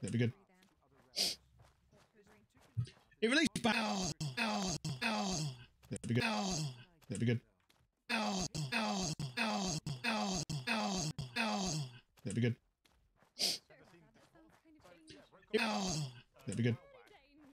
That'd be good. It released. Ow, ow. That'd be good. Ow. That'd be good. Ow, ow, ow, ow, ow, ow. That'd be good. Ow. That'd be good.